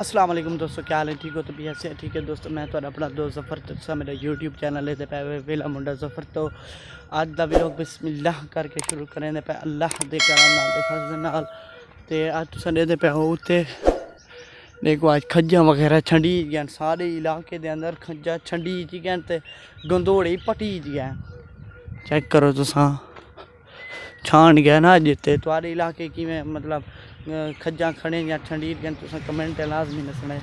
असलम दोस्तों, क्या हाल है? ठीक हो तो भैया से ठीक है दोस्तों, मैं तो अपना दोस्त ज़फ़र तस्सा मेरा यूट्यूब चैनल है पे वेला मुंडा ज़फ़र। तो आज का भी लोग बिस्मिल्लाह करके शुरू करें पे अल्लाह दे नाल ते आज ते अज पे हो ते देखो आज खज्जा वगैरह छंडी गए सारे इलाके के अंदर खज्जा छंडी जी गए तो गंदोड़े पटी जी गए चेक करो तुस, छान गया ना अज ते तुआरे इलाके कि मतलब खजा खड़े या ठंडी जन कमेंट लाजमी दसना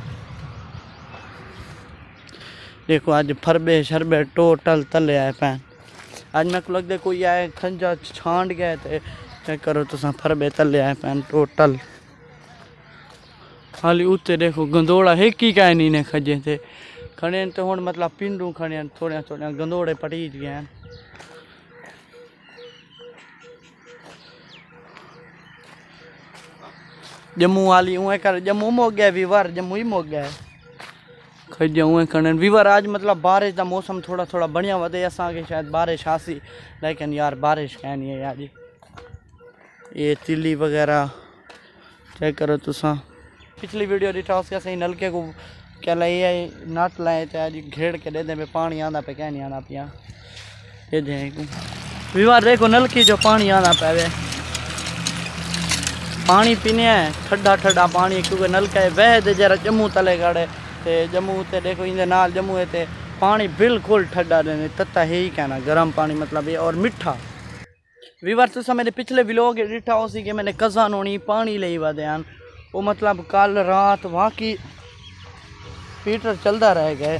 देखो आज फरबे शरबे टोटल तल आए पैन आज मेरे को लगता कोई आए खंजा छांड गए थे चेक करो तुसा फरबे तल आए पैन टोटल खाली उत्ते देखो गंदोड़ा एक ही कहनी ने खजे थे खड़े तो हूँ मतलब पिंडू खड़े थोड़े थोड़े गंदोड़े पटी गए हैं जम्मू वाली उहे कर, जम्मू मुक गया वीवर, जम्मू ही मुक गया खज उहे खड़न वीवर आज मतलब बारिश का मौसम थोड़ा थोड़ा बढ़िया वधे असांखे शायद बारिश आसी। लेकिन यार बारिश कहीं नहीं है आज ये तिल्ली वगैरह, चेक करो तुसा। पिछली वीडियो ॾिठा उसके असां नलके को, क्या लाए है, नट लाए थे, आज घेड़ के दे दे पानी आंदा पे, क्या नहीं आना पिया। ये देखो, वीवर देखो नलकी जो पानी आंदा पे पानी पीने है ठंडा ठंडा पानी क्योंकि नलका है वह ते जरा जम्मू तले गड़े ते जम्मू ते देखो इंदे नाल जम्मू है ते पानी बिल्कुल ठंडा देने तत्ता है ही कहना गर्म पानी मतलब ये और मिठा वीवर तुसा मेरे पिछले व्लॉग डिठा हो सी कि मैंने कज़ान होनी पानी ले ध्यान वो मतलब कल रात की पीटर चलता रह गए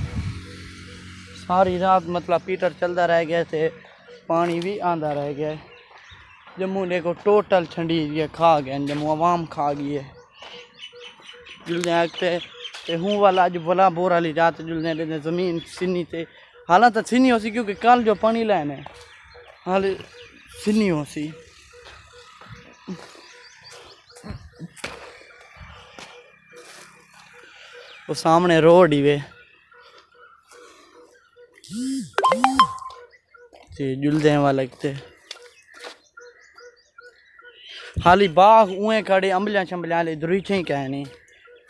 सारी रात मतलब पीटर चलता रह गए थे पानी भी आंदा रह गया जम्मू ने को टोटल ठंडी ये खा गए जम्मू, आवाम खा गई है। जुलने आते ते हूँ वाला अज बला बोर वाली रात जुलने देने ज़मीन सिन्नी ते। हालाँकि हो सी क्योंकि कल जो पानी लैने हाल सिन्नी हो सी वो सामने रोड ही वे। ते जुलदे वाला ते। हाली बाग उएँ खड़े अंबलियाँ शंबलियाँ हाली दरीचे ही कहे नहीं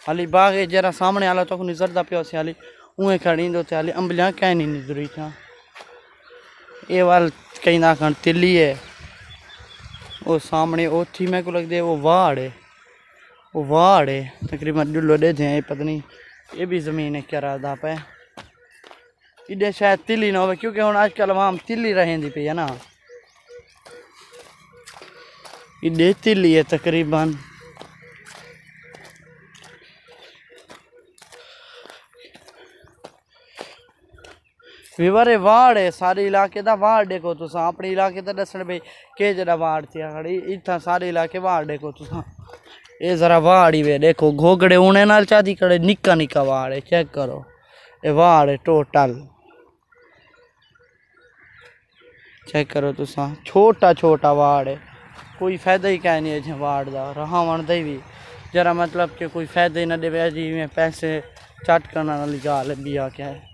हाली बाग है जरा सामने आला तो निजरदा से हाली, उएँ खड़ी तो हाली, अंबलियाँ कहे नहीं दरीचा ये वाल कहीं ना खन तिल्ली है। वो सामने वो थी मैं को लगदे वो वाड़ है। वो वाड़ है, तकरीबन डुल्लो दे थे पता नहीं, ये भी ज़मीन क्या रहा पे इधर शायद तिल्ली ना हो क्योंकि हम आजकल वहाँ तिल्ली रहेंदी पे है ना। ये देती लिए तकरीबन। विवरे वाड़ है, सारे इलाके का वाड़ देखो तुसा। अपने इलाके दा दसन भाई, के जरा वाड़ थी खड़ी? इतना सारे इलाके वाड़ देखो तुसा। ये जरा वाड़ ही वे देखो, घोगड़े ऊने नाल चादी कड़े, निक्का निक्का वाड़ है, चेक करो। ये वाड़ है टोटल। चेक करो तुसा छोटा छोटा वाड़ है। कोई फ़ायदा ही क्या नहीं है वाड़ का रहा वणदा ही भी। जरा मतलब कि कोई फ़ायदा ही ना दे जिमें पैसे चट करने वाली गाल भी आ क्या है।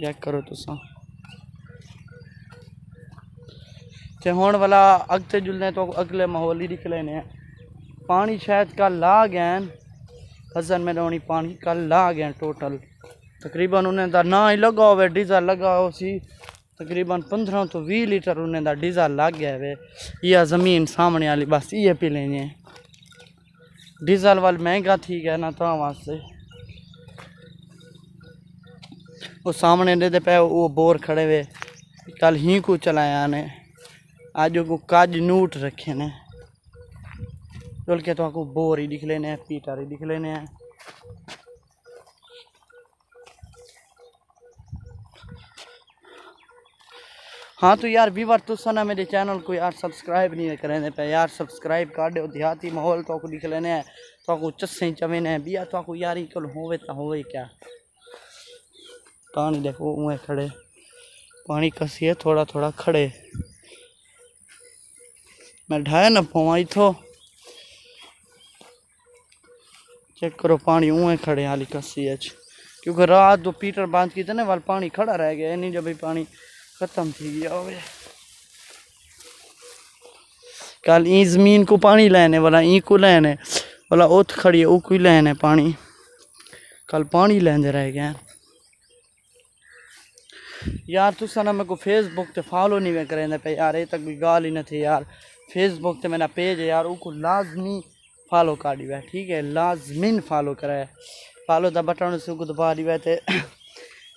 चेक करो तुसा। ते हुन वाला अगते जुलने तो अगले माहौल ही दिख ने पानी शायद कल ला गए हसन में रोनी पानी कल ला गए टोटल। तकरीबन उन्हें ना ही लगा होवे, डीजल लगा हो सी। तकरीबन पंद्रह तो बीस लीटर उन्हें डीजल लग गया वे यह ज़मीन सामने वाली बस ये पी लेंगे डीजल वाल महँगा थी गया ना तो वास्ते। वो सामने दे दे पे वो बोर खड़े हुए कल ही को चलाया ने। आज को काज नूट रखे ने। चल के तो आपको बोर ही दिख लेने पीटर ही दिख लेने हैं। हाँ तो यार व्यूवर तुसा ना मेरे चैनल को यार सब्सक्राइब नहीं करें पे यार सब्सक्राइब कर दो, देहाती माहौल तो दिख लेने हैं। तो चस्से चवे ने बिया तो यार ही कल होवे तो होवे क्या? पानी देखो, उए खड़े। पानी कसी है थोड़ा थोड़ा खड़े। मैं ढाया ना पवा इथो चेक करो, पानी उए खड़े, हाली कसी है। क्योंकि रात दो पीटर बाँध की थी ना, वाल पानी खड़ा रह गया नहीं जब पानी खत्म थी गया होवे कल ई ज़मीन को पानी लेने वाला, ई को लेने वाला उत खड़ी है को ही लेने पानी। कल पानी लेंदे रह गए यार तुसा ना मेरे को फेसबुक ते फॉलो नहीं वे करेंदे पे। यार, ये तक कोई गाल ही न थी यार। फेसबुक ते मेरा पेज है यार उसको लाजमी फॉलो कर दिया ठीक है? लाजमिन फॉलो करे। फॉलो दा बटन से को दबा दिया ते।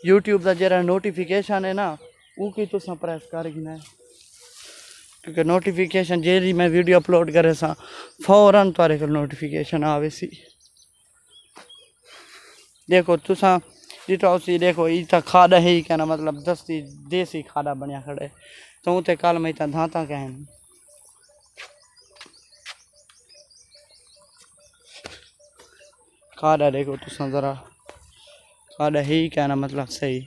यूट्यूब का जरा नोटिफिकेशन है ना वो की तुसा प्रेस कर गिना क्योंकि नोटिफिकेशन जेरी मैं वीडियो अपलोड करे सा, फ़ौरन तारे को नोटिफिकेशन आवे सी। देखो, तुसा ॾिठो सी देखो ई त खाॾा ई कहना मतलब दस्ती देसी खाॾा बणिया खड़े। तो ते कल में त धाता कहन खाॾा देखो तुसा ज़रा। खाॾा ही कहना मतलब सही।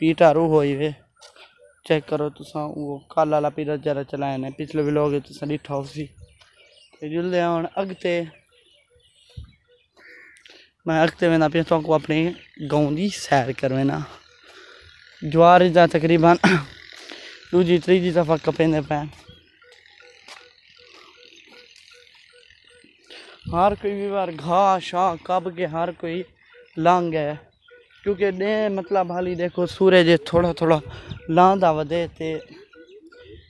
पीटा रू होई चेक करो तुसा वो कल आला पीरा जरा चलाए ने। पिछले व्लॉग तुसा ॾिठो सी ते जुलदे हून अॻिते मैं अगते वेंदा पिया तो अपने गाँव की सैर करवेना ज्वार दा तकरीबन दूजी, त्रीजी दफ़ा कपेंदे पे हर कोई भी बार घाह शाह कब के हर कोई लांग है क्योंकि डे मतलब हाली देखो सूरज थोड़ा थोड़ा लांदा वधे ते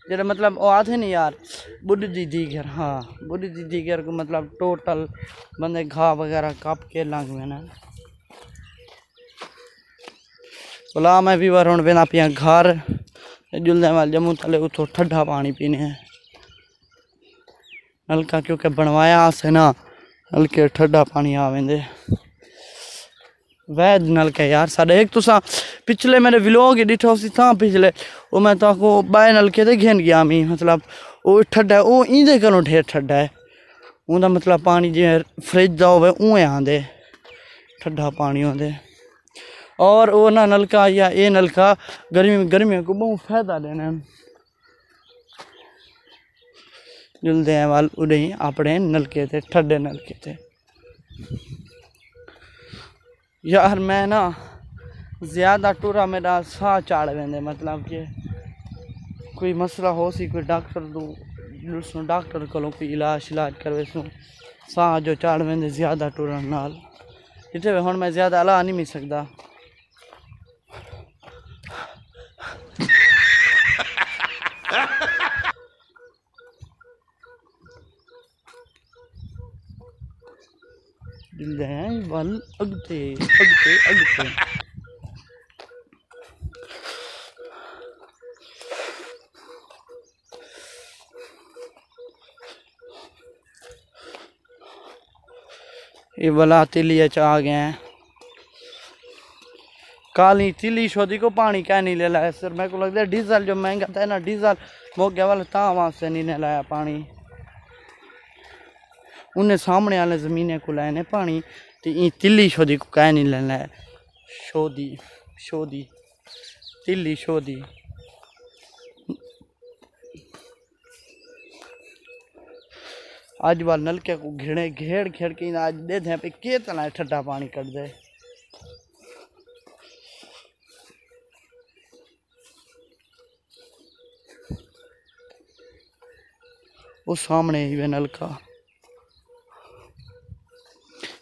जेह्ड़ा मतलब ओह् आखदे नी यार बुढ़ दी दीगर हाँ बुढ़ दी दीगर मतलब टोटल बंदे घाह वगैरह कप के लंघ में ना भला मैं भी बार हूँ बिना पिया घर, जुलदे जम्मू थले उतो ठंडा पानी पीने हैं। नलका क्योंकि बनवाया ना हल्के ठंडा पानी वैद नलका यार, साढ़े एक तुसा पिछले मेरे व्लॉग ही डिठो सी था पिछले वो मैं तो को बाय नलके ते घेन गया मी? मतलब वो ठंडा है वो इंदे कनो ढेर ठंडा है उनका मतलब पानी जिवें फ्रिज दा होवे उवें आंदे ठंडा पानी आंदे और वो ना नलका या ये नलका गर्मी गर्मियों को बहुत फ़ायदा देना जुलदे वाल उड़े अपने नलके थे ठंडे नलके थे यार मैं ना ज़्यादा टुरा मेरा साह चाड़ वेंदे मतलब कि कोई मसला हो सी, कोई डॉक्टर दू डॉक्टर को कोई इलाज इलाज करवे सू, साह जो चाड़ वेंदे ज़्यादा टुरन नाल। जिथे हुन मैं ज़्यादा ला नहीं मिल सकदा। दिल वल अगते अगते अगते। ये वाला तिलिया च आ हैं। काली तिली शोदी को पानी क्या नहीं ले लाया, सर। मेरे को लगता है डीजल जो महँगा था ना, डीजल मोगे वाला ता वहाँ से नहीं लाया पानी। उन्हें सामने वाले ज़मीने को लाए ने पानी तो ये तिली शोदी को कह नहीं लेना है शोदी शोदी तिली शोदी आज बार नलके को घेड़े घेड़ घेड़ के आज दे दे, पे कितना ठंडा पानी कट दे। वो सामने ही वे नलका।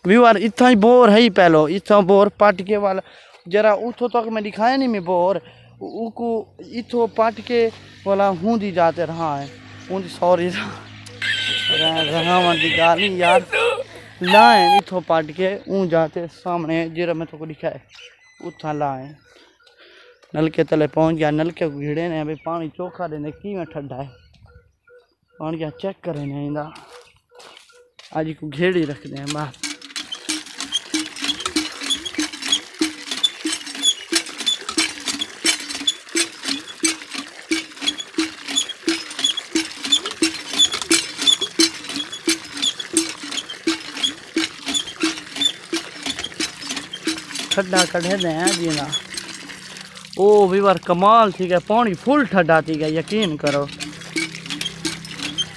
व्यूअर इतना ही बोर है ही पहलो। इतना बोर पाटके वाला। जरा उतो तक मैं दिखाया नहीं, मैं बोर। उको इतो पाटके वाला हूँ दी जाते रहा है। हूँ सॉरी। रहा दी गाल यार। लाए इतो पाटके ऊँ जाते सामने। जरा मैं तो दिखाए उतना लाए। नलके तले पहुँच गया। नलके घिड़े ने, भाई पानी चोखा देने की में ठंडा है। पानी क्या चेक करें इंदा। आज को घेड़ी रखते हैं बाहर खड्डा कढ़े दें जी ना ओ कमाल थी गया पानी फुल ठड्डा थी गया यकीन करो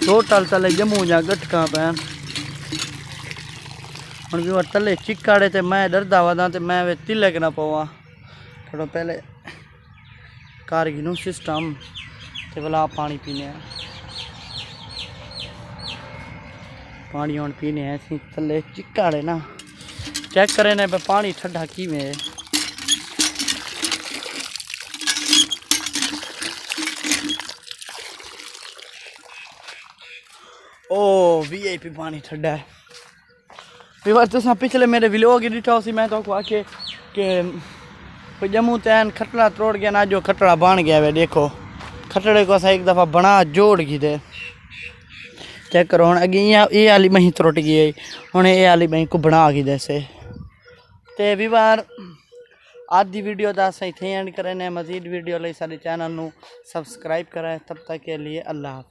टोटल तले जम्मू जा गटका पैन हूँ वीवर तले चिकाड़े तो मैं डरदा वदा तो मैं वे तिलक ना पवा थोड़ा पहले कारगिनू सिस्टम तो भला पानी पीने हैं पानी हूँ पीने हैं थले चिकाड़े ना चेक करें ना पानी ठंडा की में ओ वी आई पी पानी ठंडा है। फिर बार तुम पिछले मेरे व्लॉग डिठो उसी, मैं तो आखे के जम्मू तैन खटड़ा त्रोड़ गया, ना जो खटड़ा बन गया वे, देखो। खटड़े को असा एक दफ़ा बना जोड़ की दे चेक करो हम अगे ये आली मही त्रुट गई हूँ। ये आली मही को बना गई दे से તે વિવાર आधी वीडियो तो अस इतें एंड करें मजीद वीडियो लिए सारे चैनल सबसक्राइब करें। तब तक के लिए अल्लाह हाफि